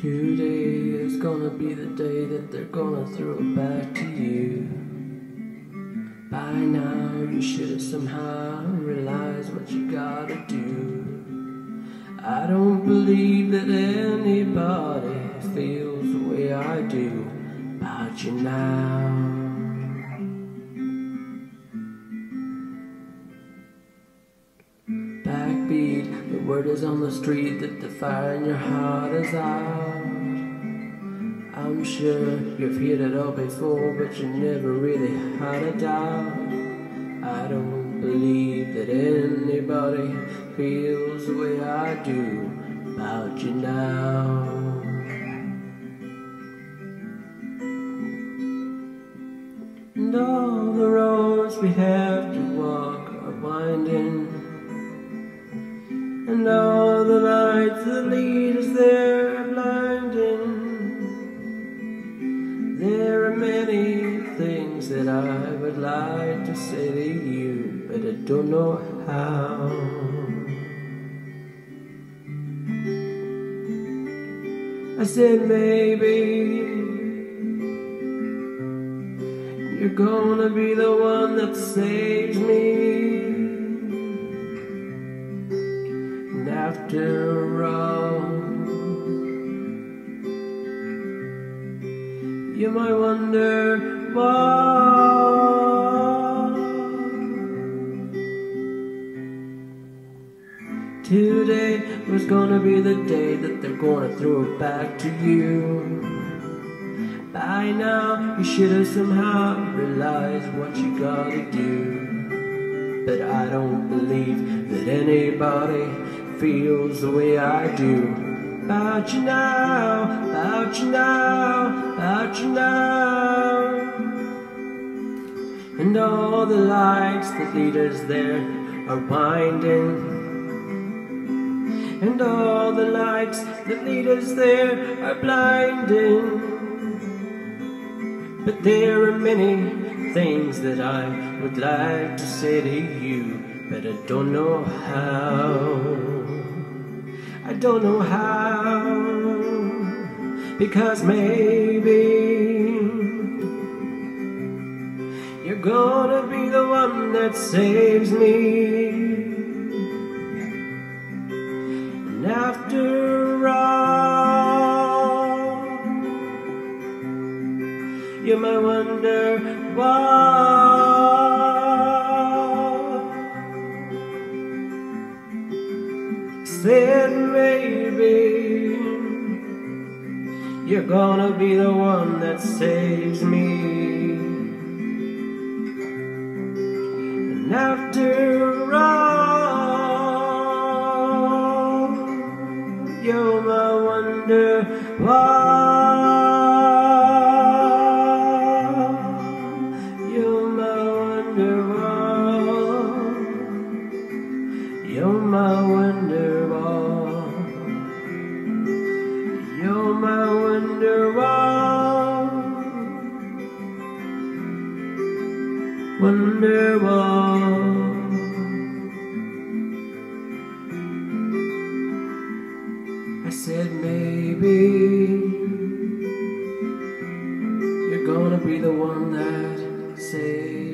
Today is gonna be the day that they're gonna throw it back to you. By now, you should have somehow realized what you gotta do. I don't believe that anybody feels the way I do about you now. Word is on the street that the fire in your heart is out. I'm sure you've heard it all before, but you never really had a doubt. I don't believe that anybody feels the way I do about you now. And all the roads we have to walk are winding. To say to you, but I don't know how. I said maybe you're gonna be the one that saves me. And after all, you might wonder why. Today was gonna be the day that they're gonna throw it back to you. By now, you should have somehow realized what you gotta do. But I don't believe that anybody feels the way I do. About you now, about you now, about you now. And all the lights that lead us there are winding. And all the lights that lead us there are blinding. But there are many things that I would like to say to you, but I don't know how. I don't know how, because maybe you're gonna be the one that saves me. You might wonder why. Said maybe you're gonna be the one that saves me. And after You might wonder why. You might wonder why. Wonder why. I said maybe you're gonna be the one that saves.